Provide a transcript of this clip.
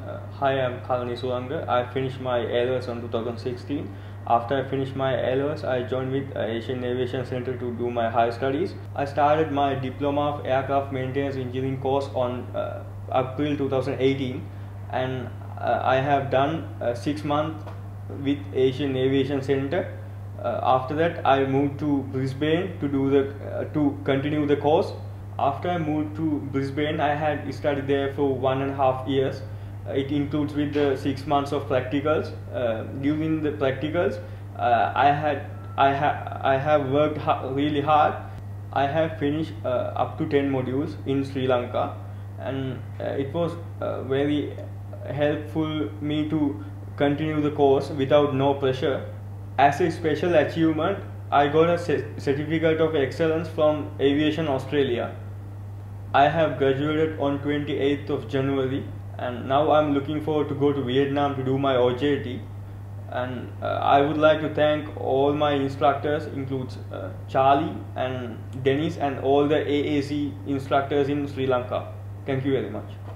Uh, hi, I'm Kalani Suranga. I finished my A-levels on 2016. After I finished my A-levels, I joined with uh, Asian Aviation Center to do my higher studies. I started my Diploma of Aircraft Maintenance Engineering course on uh, April 2018 and uh, I have done uh, six months with Asian Aviation Center. Uh, after that, I moved to Brisbane to do the to continue the course. After I moved to Brisbane, I had studied there for one and a half years. Uh, it includes with the six months of practicals. Uh, during the practicals, uh, I had I have I have worked ha- really hard. I have finished uh, up to ten modules in Sri Lanka, and uh, it was uh, very helpful me to continue the course without no pressure. As a special achievement, I got a certificate of excellence from Aviation Australia. I have graduated on 28th of January and now I'm looking forward to go to Vietnam to do my OJT and uh, I would like to thank all my instructors includes uh, Charlie and Dennis and all the AAC instructors in Sri Lanka. Thank you very much.